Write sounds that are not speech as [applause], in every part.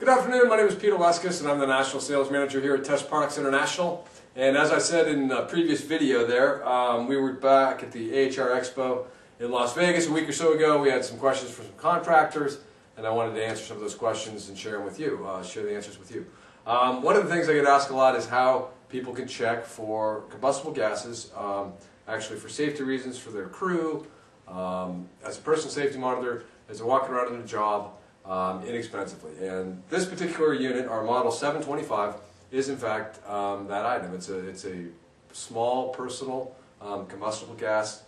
Good afternoon, my name is Peter Aleskus and I'm the National Sales Manager here at Test Products International. And as I said in a previous video there, um, we were back at the AHR Expo in Las Vegas a week or so ago. We had some questions from some contractors and I wanted to answer some of those questions and share them with you, uh, share the answers with you. Um, one of the things I get asked a lot is how people can check for combustible gases, um, actually for safety reasons for their crew, um, as a personal safety monitor, as they're walking around in a job, um, inexpensively. And this particular unit, our model 725, is in fact um, that item. It's a, it's a small personal um, combustible gas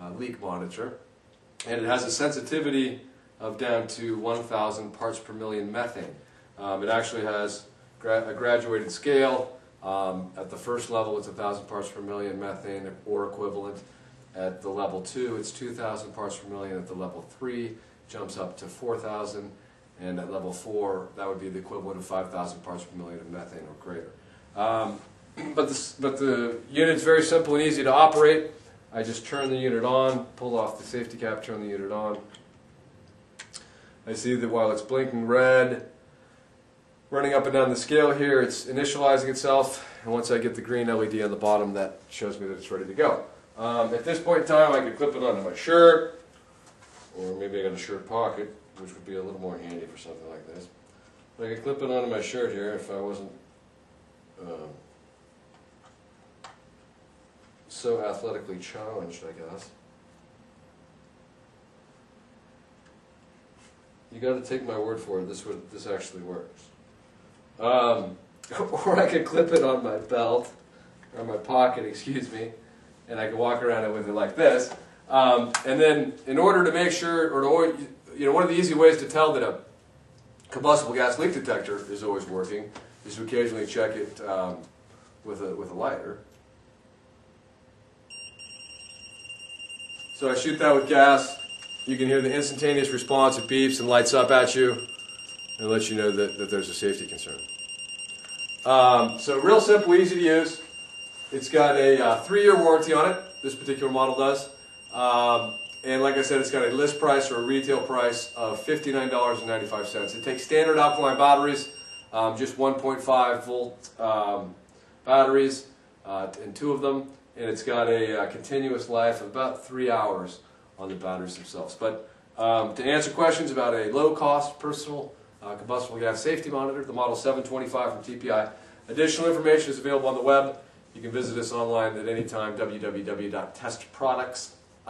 uh, leak monitor. And it has a sensitivity of down to 1,000 parts per million methane. Um, it actually has gra a graduated scale. Um, at the first level, it's 1,000 parts per million methane or equivalent. At the level 2, it's 2,000 parts per million. At the level 3, jumps up to 4,000, and at level 4, that would be the equivalent of 5,000 parts per million of methane or greater. Um, [clears throat] but, this, but the unit's very simple and easy to operate. I just turn the unit on, pull off the safety cap, turn the unit on. I see that while it's blinking red, running up and down the scale here, it's initializing itself, and once I get the green LED on the bottom, that shows me that it's ready to go. Um, at this point in time, I could clip it onto my shirt, or maybe I got a shirt pocket, which would be a little more handy for something like this. I could clip it onto my shirt here if I wasn't um, so athletically challenged, I guess. You got to take my word for it. This would this actually works. Um, [laughs] or I could clip it on my belt or my pocket, [laughs] excuse me, and I could walk around it with it like this. Um, and then, in order to make sure, or to, you know, one of the easy ways to tell that a combustible gas leak detector is always working is to occasionally check it um, with a with a lighter. So I shoot that with gas. You can hear the instantaneous response. It beeps and lights up at you and lets you know that, that there's a safety concern. Um, so real simple, easy to use. It's got a uh, three-year warranty on it. This particular model does. Um, and like I said, it's got a list price or a retail price of $59.95. It takes standard alkaline batteries, um, just 1.5 volt um, batteries, uh, and two of them. And it's got a, uh, continuous life of about three hours on the batteries themselves. But um, to answer questions about a low-cost personal uh, combustible gas safety monitor, the Model 725 from TPI, additional information is available on the web. You can visit us online at any time,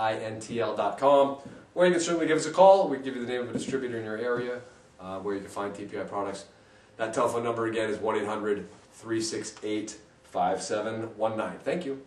www.testproductsintl.com, or you can certainly give us a call. We can give you the name of a distributor in your area uh, where you can find TPI products. That telephone number again is 1-800-368-5719. Thank you.